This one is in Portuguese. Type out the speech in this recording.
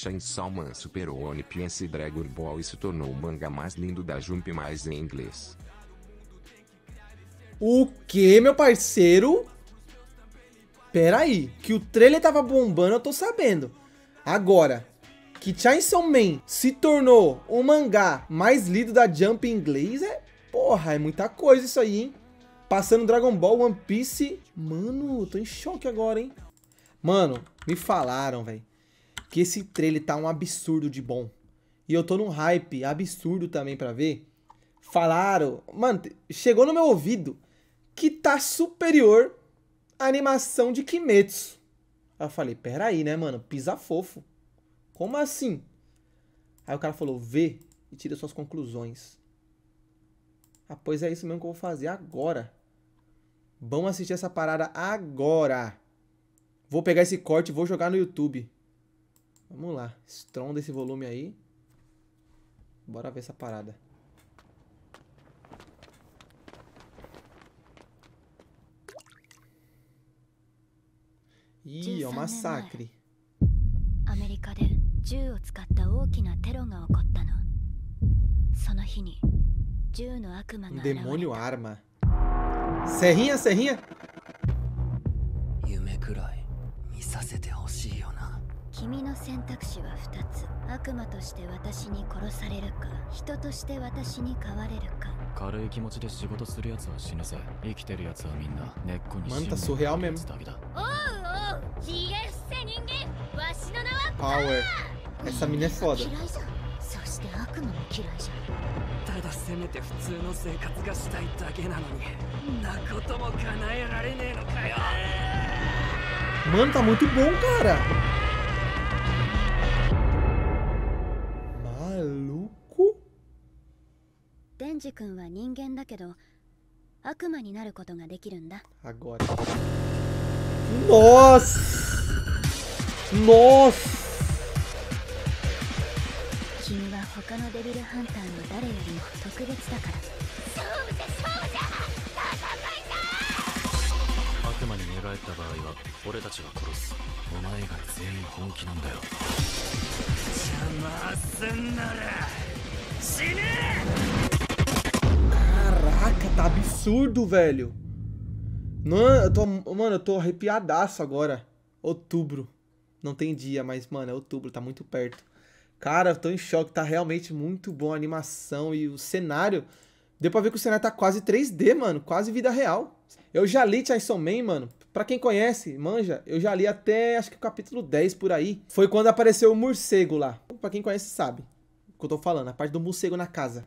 Chainsaw Man superou One Piece e Dragon Ball e se tornou o mangá mais lindo da Jump mais em inglês. O que, meu parceiro? Pera aí, que o trailer tava bombando, eu tô sabendo. Agora, que Chainsaw Man se tornou o mangá mais lido da Jump em inglês é... Porra, é muita coisa isso aí, hein? Passando Dragon Ball, One Piece... Mano, tô em choque agora, hein? Mano, me falaram, velho, que esse trailer tá um absurdo de bom. E eu tô num hype absurdo também pra ver. Falaram... Mano, chegou no meu ouvido que tá superior à animação de Kimetsu. Aí eu falei, peraí, né, mano? Pisa fofo. Como assim? Aí o cara falou, vê e tira suas conclusões. Ah, pois é isso mesmo que eu vou fazer agora. Vamos assistir essa parada agora. Vou pegar esse corte e vou jogar no YouTube. Vamos lá. Estronda esse volume aí. Bora ver essa parada. Ih, é um massacre. アメリカで銃を使った大きなテロが起こったのその日に銃の悪魔 Um が現れ demônio arma. Serrinha, serrinha. 夢くらい見させてほしいよな 君の選択肢は2つ。悪魔として私に殺されるか。人として私に変われるか。軽い気持ちで仕事するやつは死ぬぜ。生きてるやつはみんな根っこに持つやつだけだ。おうおう。ひげ伏せ人間。わしの名は Power. Essa mina é foda. 嫌いじゃ。んそして悪魔も嫌いじゃ。んただせめて普通の生活がしたいだけなのにん。なことも叶えられねえのかよ。Mano, tá muito bom, cara. デンジ君は人間だけど悪魔になることができるんだ Agora. Nossa! Nossa! 君は他のデビルハンターの誰よりも特別だから悪魔に寝返った場合は俺たちが殺すお前以外全員本気なんだよ邪魔すんなら死ね tá absurdo, velho. Não, eu tô, mano, eu tô arrepiadaço agora. Outubro. Não tem dia, mas, mano, é outubro, tá muito perto. Cara, eu tô em choque, tá realmente muito bom a animação e o cenário. Deu pra ver que o cenário tá quase 3D, mano, quase vida real. Eu já li Chainsaw Man, mano. Pra quem conhece, manja, eu já li até acho que o capítulo 10 por aí. Foi quando apareceu o morcego lá. Pra quem conhece sabe o que eu tô falando, a parte do morcego na casa.